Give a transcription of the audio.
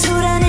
소란